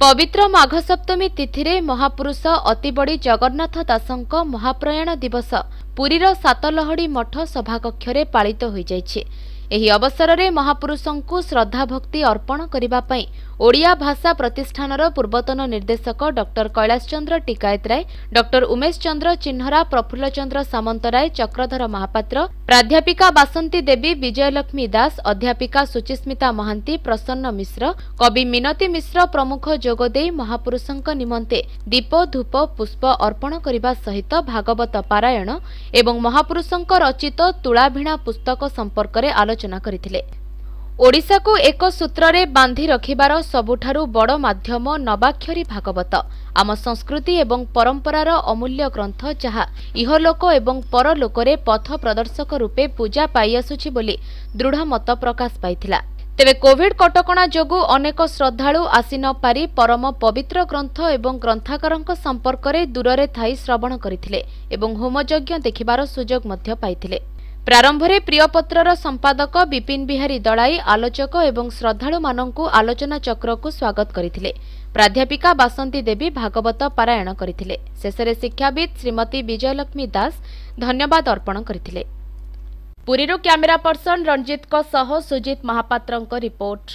ପବିତ୍ର ମାଘ ସପ୍ତମୀ ତିଥିରେ ମହାପୁରୁଷ ଅତିବଡ଼ି ଜଗନ୍ନାଥ ଦାସଙ୍କ ମହାପ୍ରୟାଣ ଦିବସ ପୁରୀର ସାତଲହଡ଼ି ମଠ ସଭାକକ୍ଷରେ ପାଳିତ ହୋଇଯାଇଛି। ଏହି ଅବସରରେ ମହାପୁରୁଷଙ୍କୁ ଶ୍ରଦ୍ଧାଭକ୍ତି ଅର୍ପଣ କରିବା ପାଇଁ ଓଡ଼ିଆ ଭାଷା ପ୍ରତିଷ୍ଠାନର ପୂର୍ବତନ ନିର୍ଦ୍ଦେଶକ ଡକ୍ଟର କୈଳାସ ଚନ୍ଦ୍ର ଟିକାୟତ ରାୟ ଡକ୍ଟର ଉମେଶ ଚନ୍ଦ୍ର ଚିହ୍ନରା ପ୍ରଫୁଲ୍ଲ ଚନ୍ଦ୍ର ସାମନ୍ତରାୟ ଚକ୍ରଧର ମହାପାତ୍ର ପ୍ରାଧ୍ୟାପିକା ବାସନ୍ତୀ ଦେବୀ ବିଜୟଲକ୍ଷ୍ମୀ ଦାସ ଅଧ୍ୟାପିକା ସୁଚିସ୍ମିତା ମହାନ୍ତି ପ୍ରସନ୍ନ ମିଶ୍ର କବି ମିନତୀ ମିଶ୍ର ପ୍ରମୁଖ ଯୋଗଦେଇ ମହାପୁରୁଷଙ୍କ ନିମନ୍ତେ ଦୀପ ଧୂପ ପୁଷ୍ପ ଅର୍ପଣ କରିବା ସହିତ ଭାଗବତ ପାରାୟଣ ଏବଂ ମହାପୁରୁଷଙ୍କ ରଚିତ ତୁଳାଭିଣା ପୁସ୍ତକ ସମ୍ପର୍କରେ ଆଲୋଚନା କରିଥିଲେ। ଓଡ଼ିଶାକୁ ଏକ ସୂତ୍ରରେ ବାନ୍ଧି ରଖିବାର ସବୁଠାରୁ ବଡ଼ ମାଧ୍ୟମ ନବାକ୍ଷରୀ ଭାଗବତ। ଆମ ସଂସ୍କୃତି ଏବଂ ପରମ୍ପରାର ଅମୂଲ୍ୟ ଗ୍ରନ୍ଥ ଯାହା ଇହଲୋକ ଏବଂ ପରଲୋକରେ ପଥ ପ୍ରଦର୍ଶକ ରୂପେ ପୂଜା ପାଇଆସୁଛି ବୋଲି ଦୃଢ଼ ମତ ପ୍ରକାଶ ପାଇଥିଲା। ତେବେ କୋଭିଡ କଟକଣା ଯୋଗୁଁ ଅନେକ ଶ୍ରଦ୍ଧାଳୁ ଆସି ନ ପାରି ପରମ ପବିତ୍ର ଗ୍ରନ୍ଥ ଏବଂ ଗ୍ରନ୍ଥାକାରଙ୍କ ସମ୍ପର୍କରେ ଦୂରରେ ଥାଇ ଶ୍ରବଣ କରିଥିଲେ ଏବଂ ହୋମଯଜ୍ଞ ଦେଖିବାର ସୁଯୋଗ ମଧ୍ୟ ପାଇଥିଲେ। ପ୍ରାରମ୍ଭରେ ପ୍ରିୟପତ୍ରର ସମ୍ପାଦକ ବିପିନ ବିହାରୀ ଦଳାଇ ଆଲୋଚକ ଏବଂ ଶ୍ରଦ୍ଧାଳୁମାନଙ୍କୁ ଆଲୋଚନା ଚକ୍ରକୁ ସ୍ୱାଗତ କରିଥିଲେ। ପ୍ରାଧ୍ୟାପିକା ବାସନ୍ତୀ ଦେବୀ ଭାଗବତ ପାରାୟଣ କରିଥିଲେ। ଶେଷରେ ଶିକ୍ଷାବିତ୍ ଶ୍ରୀମତୀ ବିଜୟଲକ୍ଷ୍ମୀ ଦାସ ଧନ୍ୟବାଦ ଅର୍ପଣ କରିଥିଲେ। ପୁରୀରୁ କ୍ୟାମେରା ପର୍ସନ ରଞ୍ଜିତଙ୍କ ସହ ସୁଜିତ ମହାପାତ୍ରଙ୍କ ରିପୋର୍ଟ।